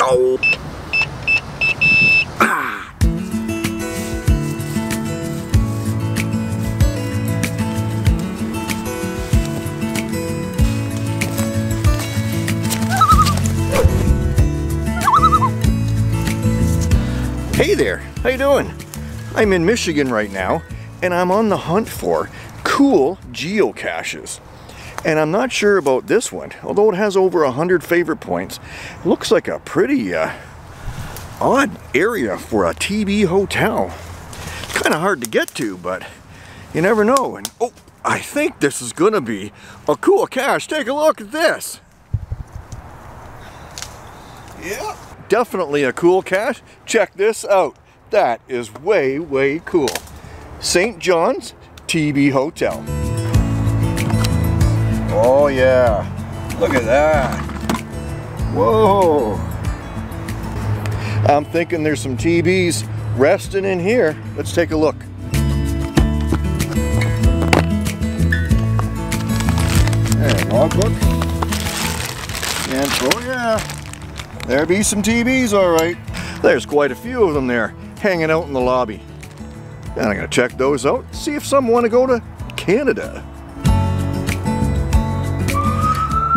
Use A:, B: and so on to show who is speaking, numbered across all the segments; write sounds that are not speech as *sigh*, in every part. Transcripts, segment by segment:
A: Hey there, how you doing? I'm in Michigan right now and I'm on the hunt for cool geocaches. And I'm not sure about this one, although it has over a hundred favorite points. Looks like a pretty uh, odd area for a TB hotel. Kind of hard to get to, but you never know. And oh, I think this is gonna be a cool cache. Take a look at this. Yeah definitely a cool cache. Check this out. That is way, way cool. St. John's TB Hotel. Oh yeah, look at that. Whoa. I'm thinking there's some TBs resting in here. Let's take a look. And logbook. And oh yeah, there be some TBs, all right. There's quite a few of them there, hanging out in the lobby. And I'm gonna check those out, see if some want to go to Canada.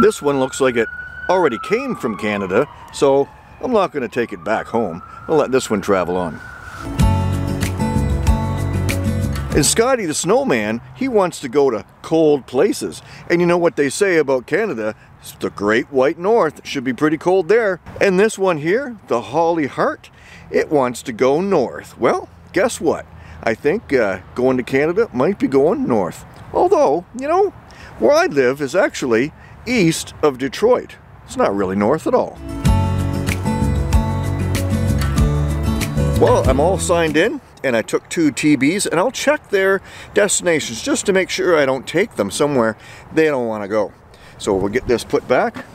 A: This one looks like it already came from Canada, so I'm not gonna take it back home. I'll let this one travel on. And Scotty the Snowman, he wants to go to cold places. And you know what they say about Canada? the Great White North. Should be pretty cold there. And this one here, the Holly Heart, it wants to go north. Well, guess what? I think uh, going to Canada might be going north. Although, you know, where I live is actually east of Detroit. It's not really north at all. Well, I'm all signed in and I took two TBs and I'll check their destinations just to make sure I don't take them somewhere they don't want to go. So we'll get this put back.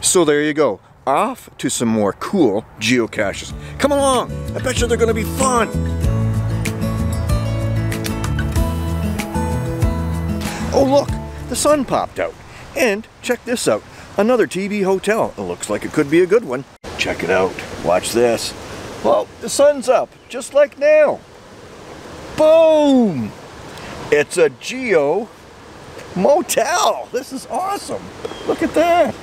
A: So there you go. Off to some more cool geocaches. Come along. I bet you they're going to be fun. Oh look, the sun popped out. And check this out. Another TB hotel. It looks like it could be a good one. Check it out. Watch this. Well, the sun's up, just like now. Boom! It's a Geo motel. This is awesome. Look at that.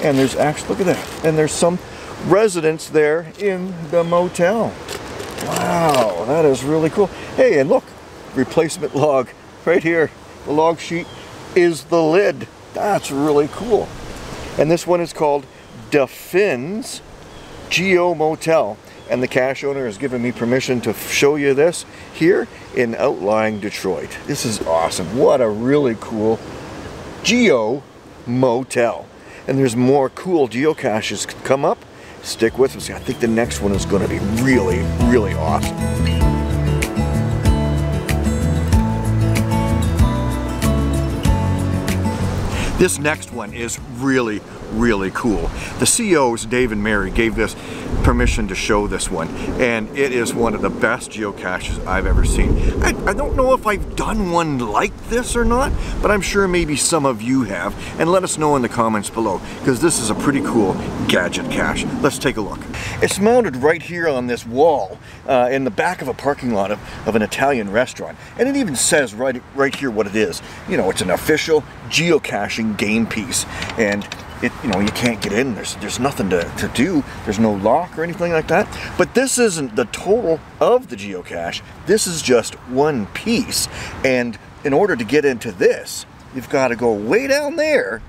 A: And there's actually, look at that. And there's some residents there in the motel. Wow, that is really cool. Hey, and look, replacement log *laughs* right here. The log sheet is the lid. That's really cool. And this one is called Duffins Geo Motel and the cache owner has given me permission to show you this here in outlying Detroit. This is awesome. What a really cool geo motel. And there's more cool geocaches come up. Stick with us. I think the next one is going to be really, really awesome. This next one is really, really cool. The CEOs, Dave and Mary, gave this permission to show this one and it is one of the best geocaches I've ever seen. I, I, don't know if I've done one like this or not, but I'm sure maybe some of you have and let us know in the comments below because this is a pretty cool gadget cache. Let's take a look. It's mounted right here on this wall uh, in the back of a parking lot of, of an Italian restaurant and it even says right, right here what it is. You know, it's an official geocaching game piece and it, you know, you can't get in. There's there's nothing to, to do. There's no lock or anything like that. But this isn't the total of the geocache. This is just one piece. And in order to get into this, you've got to go way down there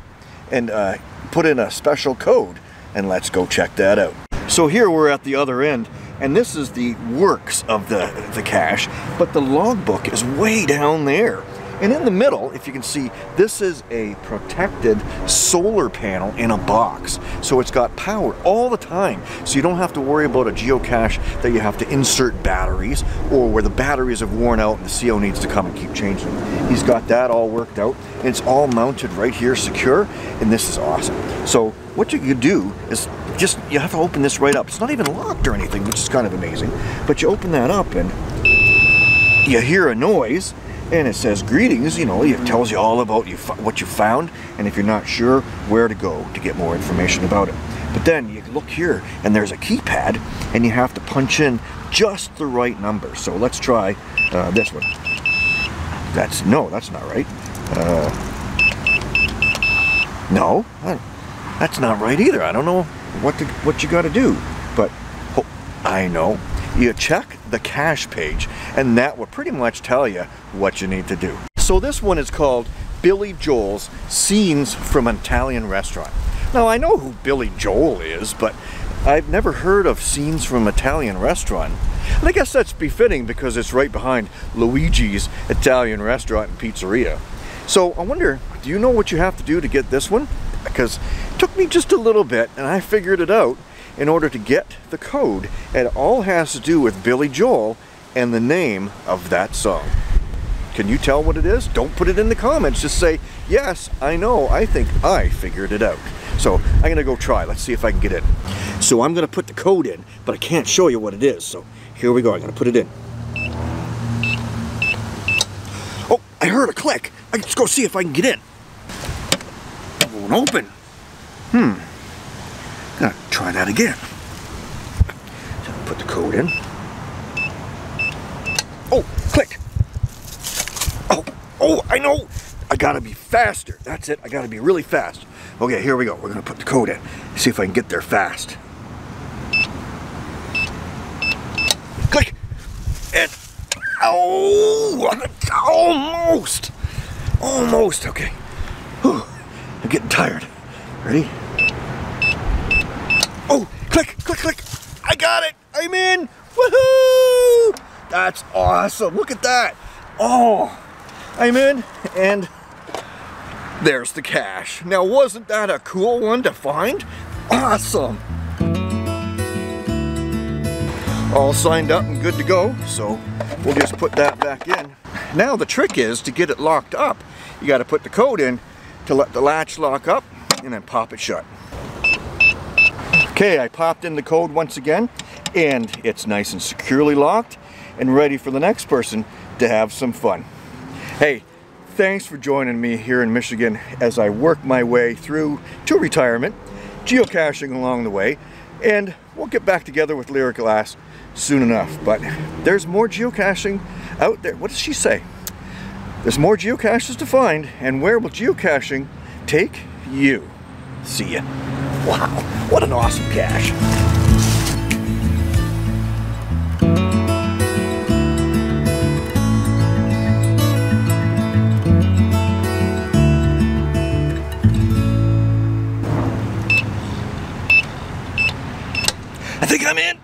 A: and uh, put in a special code. And let's go check that out. So here we're at the other end and this is the works of the, the cache, but the logbook is way down there. And in the middle, if you can see, this is a protected solar panel in a box. So it's got power all the time. So you don't have to worry about a geocache that you have to insert batteries or where the batteries have worn out and the CO needs to come and keep changing. He's got that all worked out. And it's all mounted right here secure. And this is awesome. So what you do is just, you have to open this right up. It's not even locked or anything, which is kind of amazing. But you open that up and you hear a noise and it says greetings, you know, it tells you all about you what you found and if you're not sure where to go to get more information about it. But then you look here and there's a keypad and you have to punch in just the right number. So let's try uh, this one. That's, no, that's not right. Uh, no, that's not right either. I don't know what to, what you got to do, but oh, I know. You check the cache page, and that will pretty much tell you what you need to do. So this one is called Billy Joel's Scenes from an Italian Restaurant. Now I know who Billy Joel is, but I've never heard of Scenes from Italian Restaurant. And I guess that's befitting because it's right behind Luigi's Italian Restaurant and Pizzeria. So I wonder, do you know what you have to do to get this one? Because it took me just a little bit and I figured it out in order to get the code. It all has to do with Billy Joel and the name of that song. Can you tell what it is? Don't put it in the comments. Just say, yes, I know. I think I figured it out. So I'm gonna go try. Let's see if I can get in. So I'm gonna put the code in, but I can't show you what it is. So here we go. I'm gonna put it in. Oh, I heard a click. Let's go see if I can get in. It won't open. Hmm. Try that again. So put the code in. Oh, click. Oh, oh, I know. I gotta be faster. That's it. I gotta be really fast. Okay, here we go. We're gonna put the code in. See if I can get there fast. Click! And, oh, almost! Almost, okay. Whew. I'm getting tired. Ready? Oh, click. I got it. I'm in. Woohoo! That's awesome. Look at that. Oh, I'm in and there's the cache. Now wasn't that a cool one to find? Awesome! All signed up and good to go, so we'll just put that back in. Now the trick is to get it locked up. You gotta put the code in to let the latch lock up and then pop it shut. Okay, I popped in the code once again and it's nice and securely locked and ready for the next person to have some fun. Hey, thanks for joining me here in Michigan as I work my way through to retirement, geocaching along the way, and we'll get back together with Lyric Glass soon enough. But there's more geocaching out there. What does she say? There's more geocaches to find, and where will geocaching take you? See ya. Wow, what an awesome cache. I think I'm in.